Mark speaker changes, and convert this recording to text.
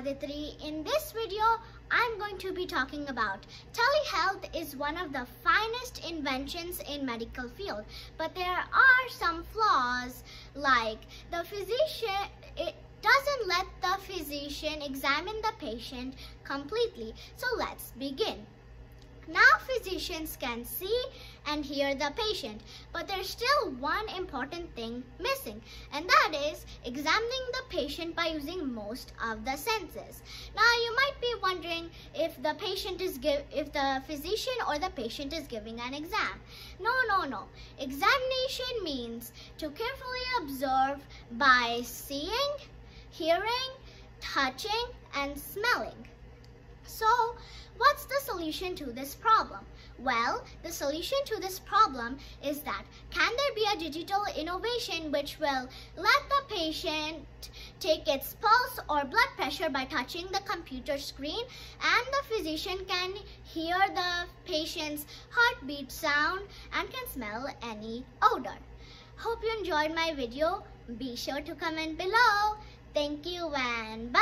Speaker 1: Aditri. In this video, I'm going to be talking about telehealth is one of the finest inventions in medical field, but there are some flaws like the physician it doesn't let the physician examine the patient completely. So let's begin. Now physicians can see and hear the patient, but there's still one important thing missing, and that is examining the patient by using most of the senses. Now you might be wondering if the patient is give if the physician or the patient is giving an exam. No, no, no. Examination means to carefully observe by seeing, hearing, touching, and smelling. So, what's the solution to this problem? Well, the solution to this problem is that can there be a digital innovation which will let the patient take its pulse or blood pressure by touching the computer screen and the physician can hear the patient's heartbeat sound and can smell any odor. Hope you enjoyed my video. Be sure to comment below. Thank you and bye.